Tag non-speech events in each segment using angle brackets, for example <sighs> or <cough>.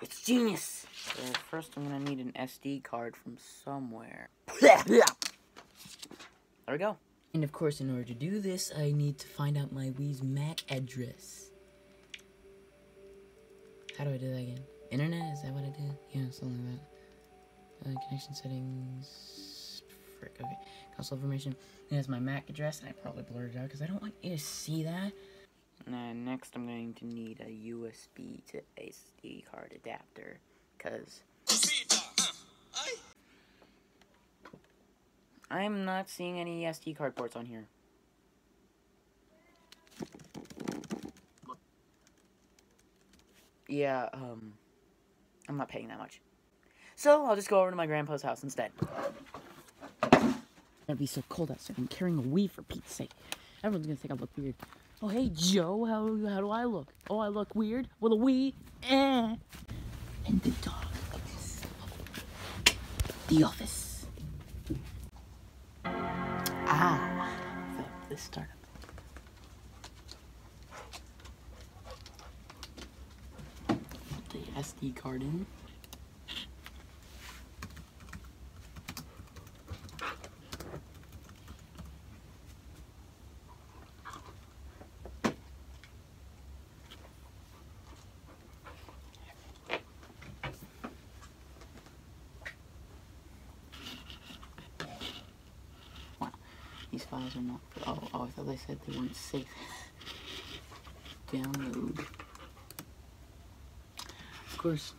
It's genius! So first I'm gonna need an SD card from somewhere. <laughs> There we go. And of course, in order to do this, I need to find out my Wii's MAC address. How do I do that again? Internet? Is that what I did? Yeah, something like that. Uh, connection settings. Frick, okay. Console information. There's my MAC address, and I probably blurred it out because I don't want you to see that. And next, I'm going to need a USB to SD card adapter, because I'm not seeing any SD card ports on here. Yeah, um, I'm not paying that much. So, I'll just go over to my grandpa's house instead. It'd be so cold outside. I'm carrying a Wii for Pete's sake. Everyone's gonna think I look weird. Oh, hey, Joe, how, how do I look? Oh, I look weird with a Wii. Eh. And the dog the office. Ah, the, the startup. The SD card in. These files are not. Oh, oh, I thought they said they weren't safe. Download. Of course.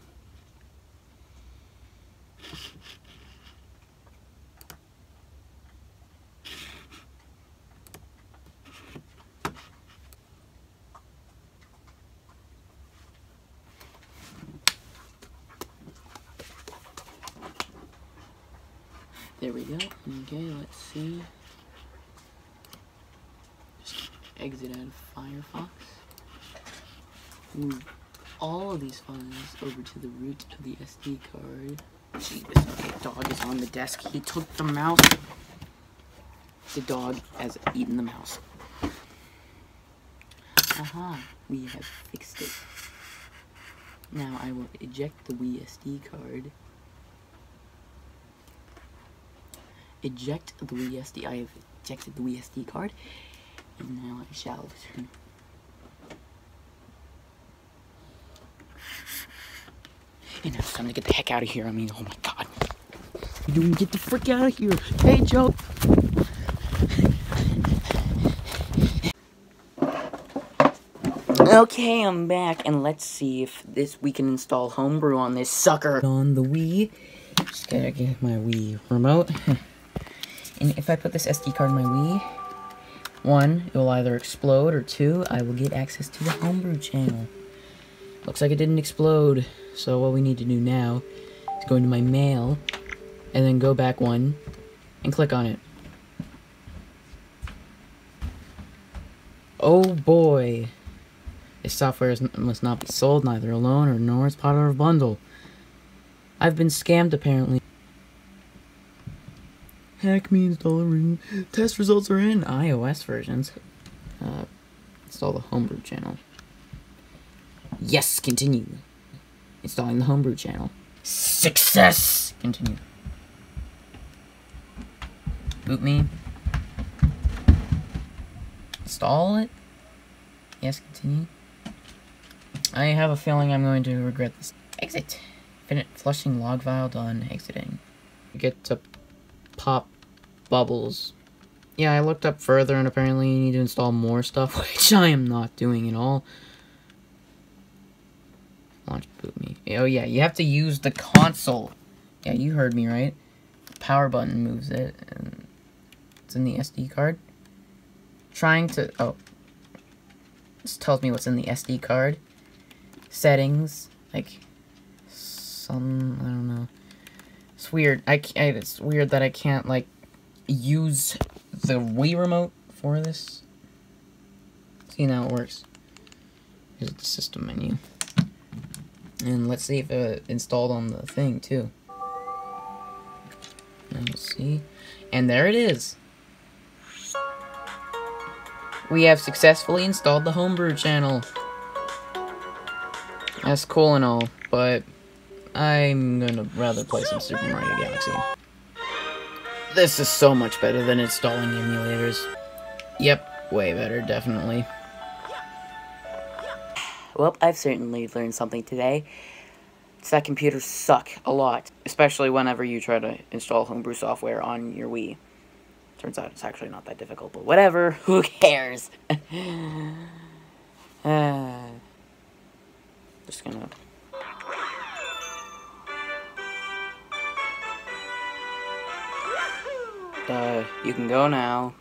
There we go. Okay, let's see. Exit out of Firefox. Move all of these files over to the root of the SD card. Jesus, okay, dog is on the desk. He took the mouse. The dog has eaten the mouse. Aha, we have fixed it. Now I will eject the Wii SD card. Eject the Wii SD. I have ejected the Wii SD card. And now I shall now it's time to get the heck out of here. I mean, oh my god. You doing? Get the frick out of here. Hey, Joe. Okay, I'm back, and let's see if this we can install Homebrew on this sucker. On the Wii, just gotta get my Wii remote. <laughs> and if I put this SD card in my Wii, one, it will either explode, or two, I will get access to the Homebrew channel. Looks like it didn't explode, so what we need to do now is go into my mail, and then go back one, and click on it. Oh boy. This software is, must not be sold, neither alone or nor as part of a bundle. I've been scammed, apparently. HackMii installer test results are in iOS versions. Uh, install the homebrew channel. Yes, continue. Installing the homebrew channel. Success! Continue. BootMii. Install it. Yes, continue. I have a feeling I'm going to regret this. Exit. Finish flushing log file done. Exiting. Get to pop bubbles. Yeah, I looked up further and apparently you need to install more stuff, <laughs> which I am not doing at all. Launch BootMii. Oh yeah, you have to use the console. Yeah, you heard me right. Power button moves it, and it's in the SD card. Trying to oh, this tells me what's in the SD card. Settings, like some I don't know. It's weird. I, I it's weird that I can't like use the Wii remote for this. See how it works. Here's the system menu. And let's see if it installed on the thing too. we'll see. And there it is. We have successfully installed the homebrew channel. That's cool and all, but I'm gonna rather play some Super Mario Galaxy. This is so much better than installing emulators. Yep, way better, definitely. Well, I've certainly learned something today. It's that computers suck a lot. Especially whenever you try to install homebrew software on your Wii. Turns out it's actually not that difficult, but whatever. <laughs> Who cares? uh, <sighs> <sighs> just gonna... Uh, you can go now.